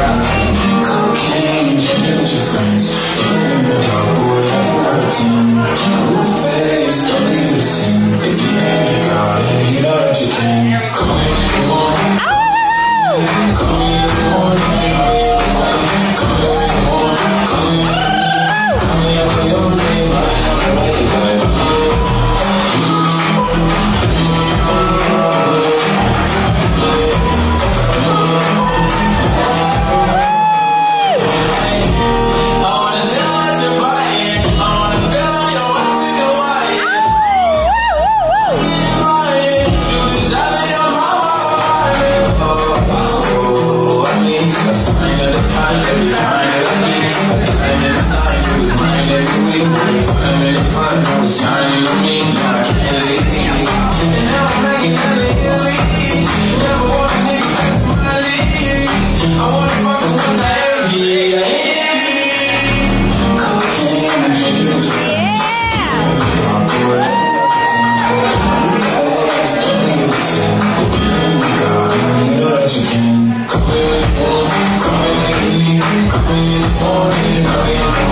Cocaine, Come in the morning, come in the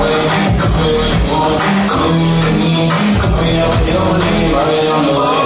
way, come in the morning, come in money on your name, money on the way.